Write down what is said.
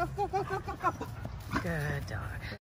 Good dog.